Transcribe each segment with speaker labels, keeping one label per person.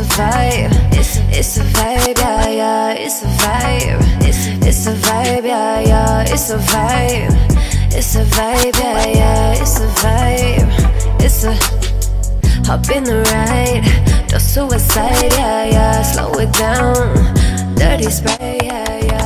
Speaker 1: a vibe. It's it's a vibe, yeah, yeah. It's a vibe. It's it's a vibe, yeah, yeah. It's a vibe. It's a vibe, yeah, yeah. It's a vibe. It's a hop in the ride. No suicide, yeah, yeah. Slow it down. Dirty spray, yeah, yeah,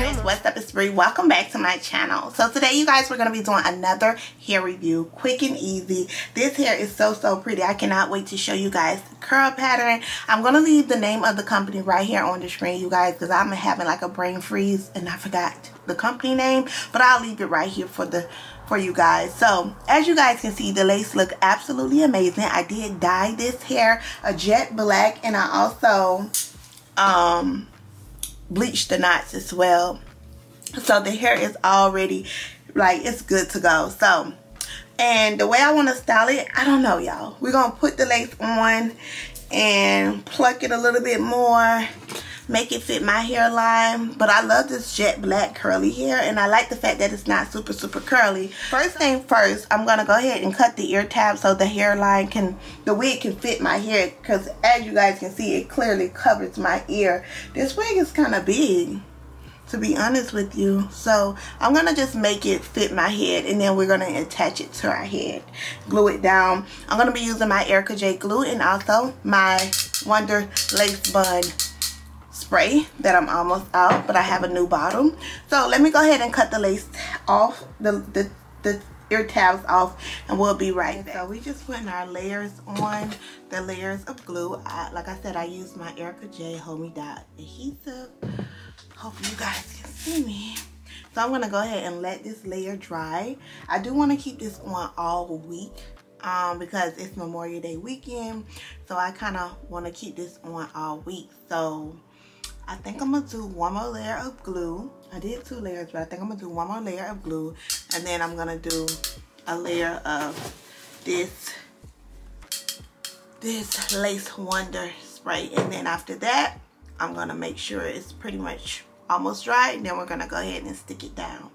Speaker 1: me.
Speaker 2: what's up? It's Bree welcome back to my channel. So today you guys we're going to be doing another hair review quick and easy. This hair is so so pretty. I cannot wait to show you guys the curl pattern. I'm going to leave the name of the company right here on the screen you guys because I'm having like a brain freeze and I forgot the company name but I'll leave it right here for the for you guys. So as you guys can see the lace look absolutely amazing. I did dye this hair a jet black and I also um bleach the knots as well. So the hair is already like it's good to go. So and the way I want to style it I don't know y'all. We're gonna put the lace on and pluck it a little bit more make it fit my hairline but I love this jet black curly hair and I like the fact that it's not super super curly. First thing first I'm gonna go ahead and cut the ear tab so the hairline can the wig can fit my hair because as you guys can see it clearly covers my ear. This wig is kind of big to be honest with you. So I'm gonna just make it fit my head and then we're gonna attach it to our head. Glue it down. I'm gonna be using my Ericka J. Glue and also my Wonder Lace Bond spray that I'm almost out but I have a new bottle so let me go ahead and cut the lace off the the, the ear tabs off and we'll be right back. So we just putting our layers on the layers of glue. I, like I said, I used my Ericka J Hold Me Down adhesive. Hopefully you guys can see me. So I'm gonna go ahead and let this layer dry. I do want to keep this on all week um, because it's Memorial Day weekend. So I kind of want to keep this on all week. So I think I'm gonna do one more layer of glue. I did two layers, but I think I'm gonna do one more layer of glue. And then I'm gonna do a layer of this, this Lace Wonder spray. And then after that, I'm gonna make sure it's pretty much almost dry. And then we're gonna go ahead and stick it down.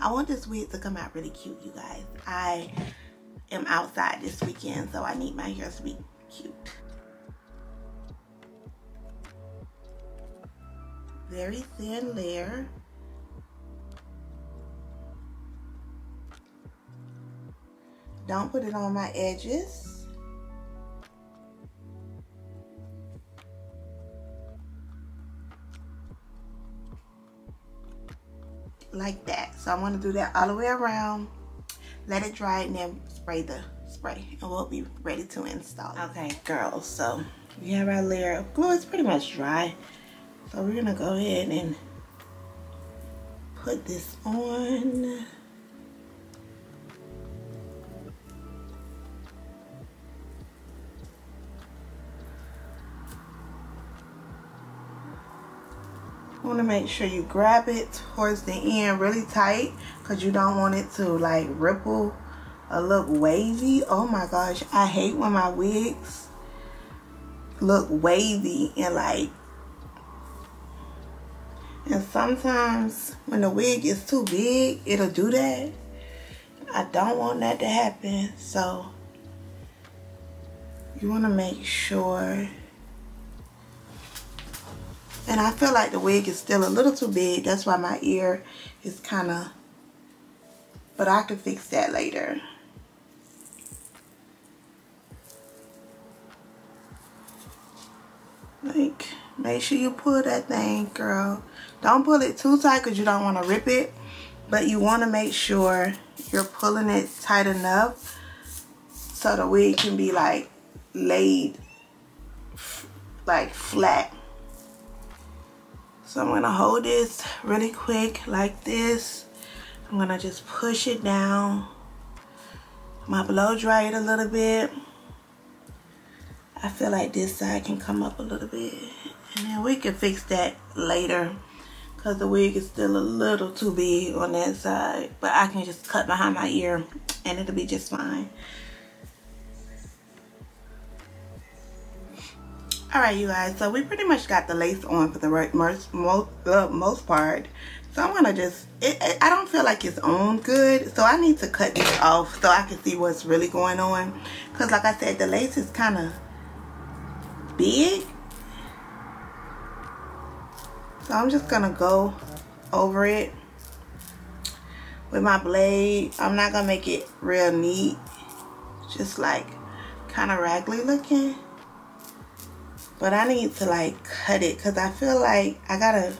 Speaker 2: I want this wig to come out really cute, you guys. I am outside this weekend, so I need my hair to be cute. Very thin layer. Don't put it on my edges. Like that. So I'm gonna do that all the way around. Let it dry and then spray the spray and we'll be ready to install. Okay, girls, so we have our layer of glue. It's pretty much dry. So we're gonna go ahead and put this on. You want to make sure you grab it towards the end really tight because you don't want it to like ripple or look wavy. Oh my gosh, I hate when my wigs look wavy and like sometimes when the wig is too big, it'll do that. I don't want that to happen. So you want to make sure. And I feel like the wig is still a little too big. That's why my ear is kind of, but I can fix that later. Like, make sure you pull that thing, girl. Don't pull it too tight because you don't want to rip it. But you want to make sure you're pulling it tight enough so the wig can be like laid like flat. So I'm going to hold this really quick like this. I'm going to just push it down. I'm going to blow dry it a little bit. I feel like this side can come up a little bit. And then we can fix that later because the wig is still a little too big on that side. But I can just cut behind my ear and it'll be just fine. Alright you guys, so we pretty much got the lace on for the right most, most, uh, most part. So I'm gonna just, it, it, I don't feel like it's on good. So I need to cut this off so I can see what's really going on. Because like I said, the lace is kind of big. So I'm just gonna go over it with my blade. I'm not gonna make it real neat. Just like kind of raggedy looking. But I need to like cut it because I feel like I gotta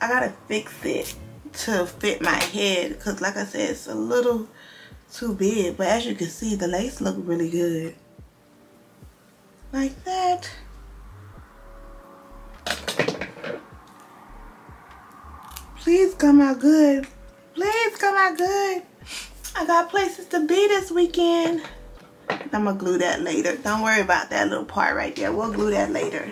Speaker 2: I gotta fix it to fit my head because like I said it's a little too big but as you can see the lace look really good like that. Please come out good. Please come out good. I got places to be this weekend. I'm gonna glue that later. Don't worry about that little part right there. We'll glue that later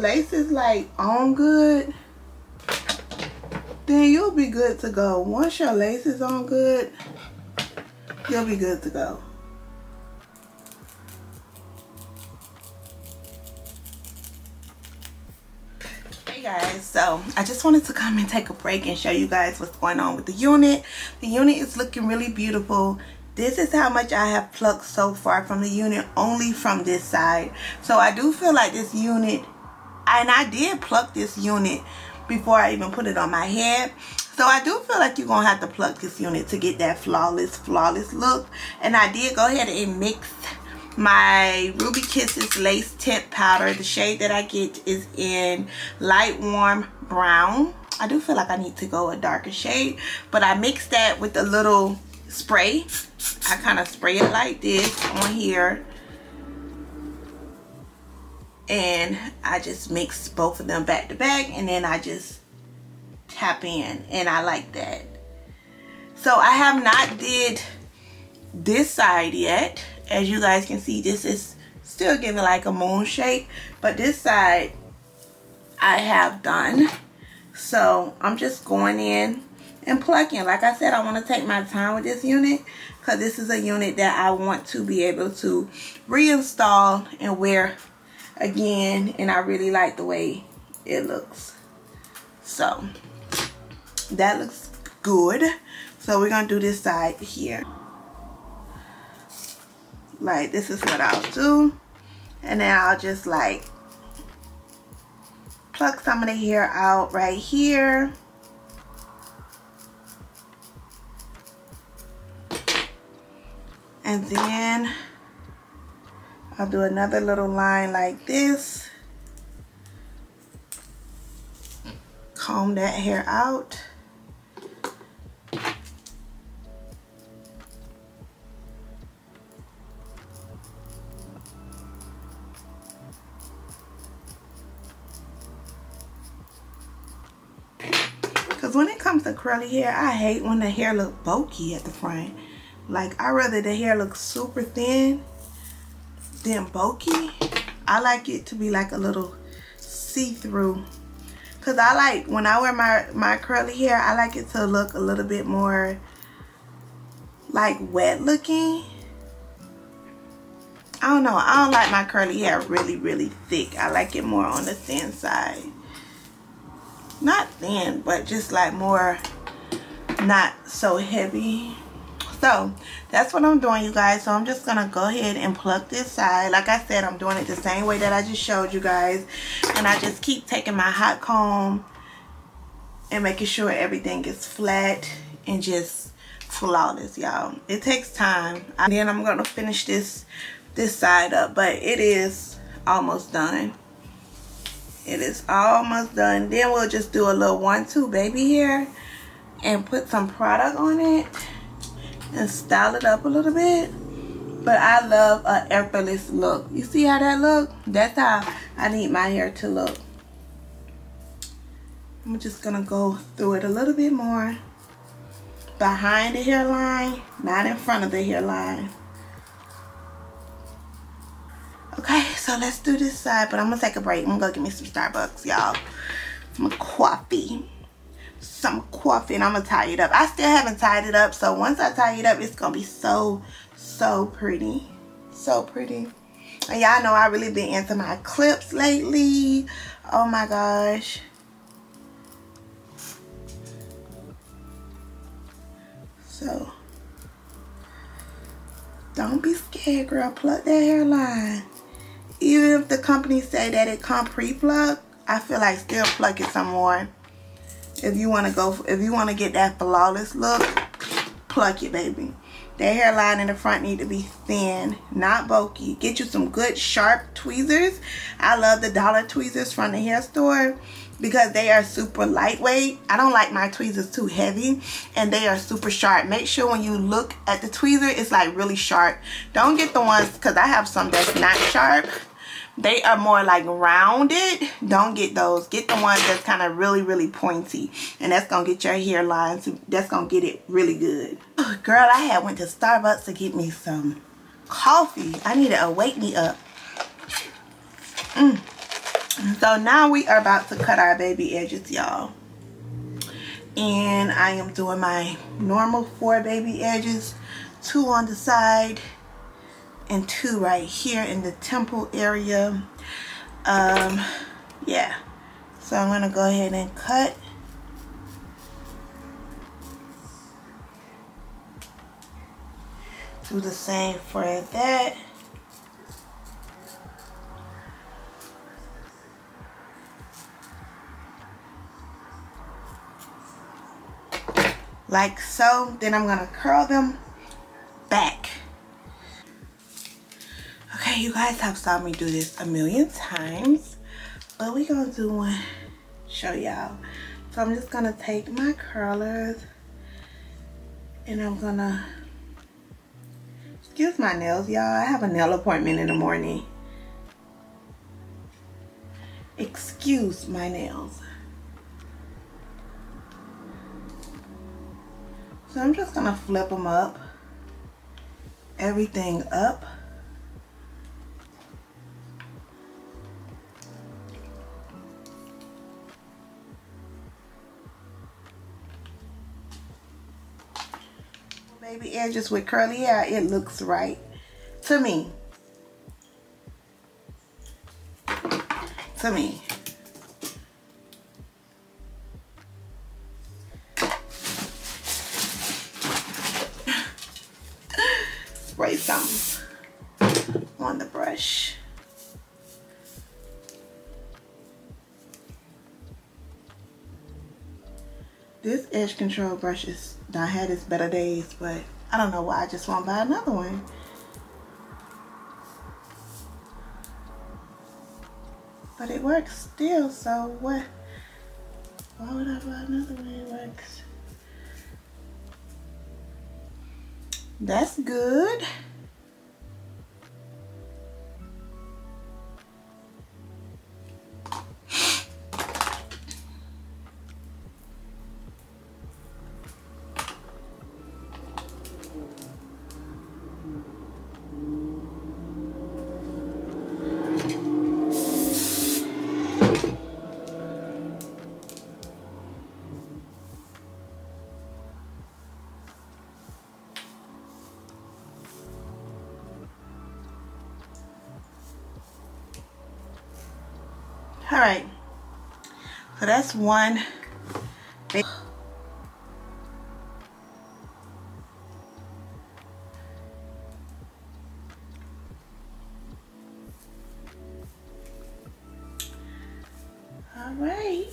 Speaker 2: lace is like on good then you'll be good to go. Once your lace is on good you'll be good to go. Hey guys. So i just wanted to come and take a break and show you guys what's going on with the unit. The unit is looking really beautiful. This is how much I have plucked so far from the unit only from this side. So I do feel like this unit and I did pluck this unit before I even put it on my head. So I do feel like you're gonna have to pluck this unit to get that flawless flawless look. And I did go ahead and mix my Ruby Kisses lace tint powder. The shade that I get is in light warm brown. I do feel like I need to go a darker shade but I mixed that with a little spray. I kind of spray it like this on here. And I just mix both of them back to back and then I just tap in and I like that. So I have not did this side yet. As you guys can see, this is still giving like a moon shape. But this side I have done. So I'm just going in and plucking. Like I said, I want to take my time with this unit because this is a unit that I want to be able to reinstall and wear again and I really like the way it looks. So that looks good. So we're gonna do this side here. Like this is what I'll do. And then I'll just like pluck some of the hair out right here. And then I'll do another little line like this comb that hair out Because when it comes to curly hair, I hate when the hair look bulky at the front. Like, I rather the hair look super thin than bulky. I like it to be like a little see-through. Because I like, when I wear my, my curly hair, I like it to look a little bit more like wet looking. I don't know. I don't like my curly hair really, really thick. I like it more on the thin side. Not thin, but just like more not so heavy so that's what i'm doing you guys. So i'm just gonna go ahead and pluck this side. Like i said i'm doing it the same way that i just showed you guys. And i just keep taking my hot comb and making sure everything is flat and just flawless y'all. It takes time. And then i'm gonna finish this this side up but it is almost done. It is almost done. Then we'll just do a little one two baby here and put some product on it and style it up a little bit. But I love a effortless look. You see how that look? That's how I need my hair to look. I'm just going to go through it a little bit more. Behind the hairline, not in front of the hairline. Okay, so let's do this side. But I'm going to take a break. I'm going to go get me some Starbucks, y'all. Some coffee some coffee and I'm gonna tie it up. I still haven't tied it up, so once I tie it up, it's gonna be so, so pretty. So pretty. And y'all know I really been into my clips lately. Oh my gosh. So, don't be scared, girl. Pluck that hairline. Even if the company say that it come pre-pluck, I feel like still pluck it some more. If you want to go, if you want to get that flawless look, pluck it, baby. The hairline in the front need to be thin, not bulky. Get you some good sharp tweezers. I love the dollar tweezers from the hair store because they are super lightweight. I don't like my tweezers too heavy and they are super sharp. Make sure when you look at the tweezer, it's like really sharp. Don't get the ones, because I have some that's not sharp. They are more like rounded. Don't get those. Get the ones that's kind of really, really pointy. And that's to get your hairline. That's to get it really good. Girl, I had went to Starbucks to get me some coffee. I need to wake me up. Mm. So now we are about to cut our baby edges, y'all. And I am doing my normal four baby edges. Two on the side and two right here in the temple area. Um, yeah. So I'm to go ahead and cut. Do the same for that. like so. Then I'm gonna curl them back. Okay, you guys have saw me do this a million times, but we gonna do one, show y'all. So I'm just gonna take my curlers and I'm gonna, excuse my nails y'all, I have a nail appointment in the morning. Excuse my nails. So I'm just gonna flip them up, everything up. Baby edges with curly hair, it looks right to me. To me. Edge control brush is not had its better days, but I don't know why I just want to buy another one. But it works still, so what? Why would I buy another one? It works. That's good. All right. So that's one. All right.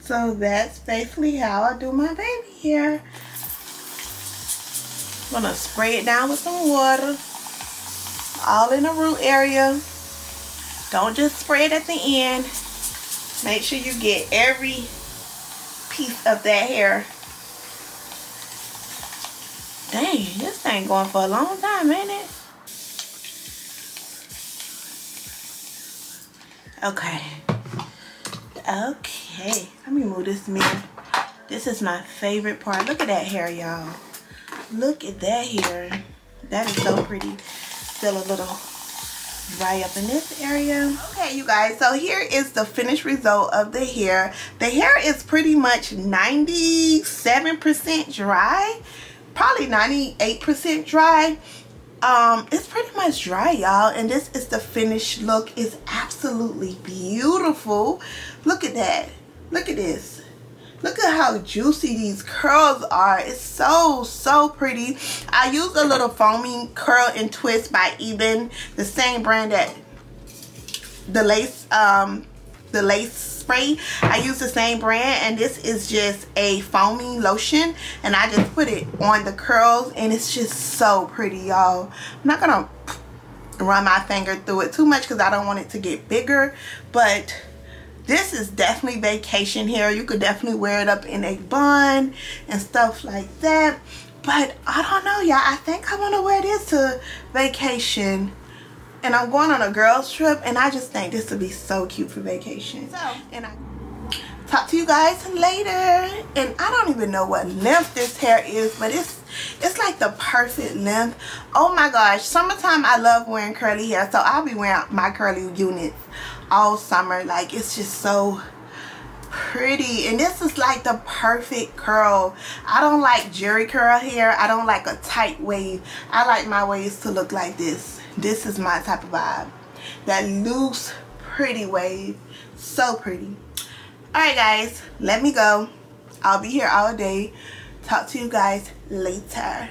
Speaker 2: So that's basically how I do my baby hair. I'm gonna spray it down with some water. All in the root area. Don't just spray it at the end. Make sure you get every piece of that hair. Dang, this thing going for a long time, ain't it? Okay. Okay. Let me move this mirror. This is my favorite part. Look at that hair, y'all. Look at that hair. That is so pretty. Still a little dry up in this area. Okay you guys so here is the finished result of the hair. The hair is pretty much 97 percent dry probably 98 percent dry. Um it's pretty much dry y'all and this is the finished look. It's absolutely beautiful. Look at that. Look at this look at how juicy these curls are. It's so so pretty. I used a little foaming curl and twist by Ebin the same brand that the lace um the lace spray. I use the same brand and this is just a foaming lotion and i just put it on the curls and it's just so pretty y'all. I'm not gonna run my finger through it too much because i don't want it to get bigger but this is definitely vacation hair you could definitely wear it up in a bun and stuff like that. But i don't know y'all. I think i want to wear this to vacation. And I'm going on a girls trip and I just think this would be so cute for vacation. So, and I talk to you guys later. And I don't even know what length this hair is, but it's it's like the perfect length. Oh my gosh, summertime I love wearing curly hair, so I'll be wearing my curly units all summer. Like it's just so pretty. And this is like the perfect curl. I don't like jerry curl hair. I don't like a tight wave. I like my waves to look like this. This is my type of vibe. That loose pretty wave. So pretty. All right guys let me go. I'll be here all day talk to you guys later